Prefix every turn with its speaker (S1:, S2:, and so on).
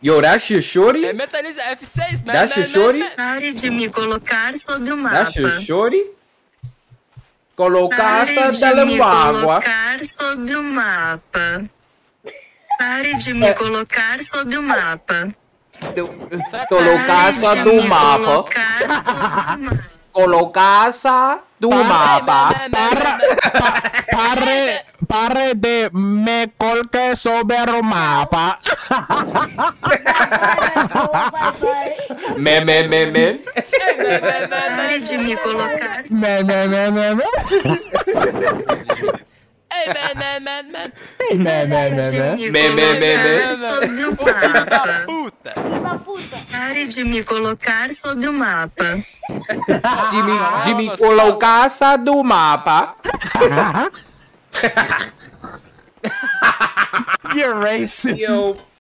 S1: Yo, that's your shorty?
S2: É Metaliza F6, man.
S1: That's your
S2: man,
S1: shorty?
S2: man, man.
S3: Pare de me colocar sob o mapa.
S1: That's your shorty? Colocar
S3: Pare
S1: essa
S3: de
S1: dela
S3: me
S1: água.
S3: colocar sob o mapa. Pare de me colocar sob o mapa.
S1: Colocar essa
S3: Pare de
S1: do
S3: me
S1: mapa.
S3: Colocar sob o mapa.
S1: Colocar essa do mapa.
S2: Man.
S4: Pare, pare de me coloque sobre o mapa.
S1: Me, me, me, me.
S3: Pare de me colocar
S4: Me, me, me, me, me.
S2: Hey, man, man, man, man.
S4: Me, me, me,
S3: de
S4: me.
S3: me
S1: Me, me, me, me.
S3: colocar sob o mapa.
S2: puta.
S3: Pare de me colocar sob o mapa.
S1: De me, de me colocar do mapa.
S4: You're racist.
S1: Yo,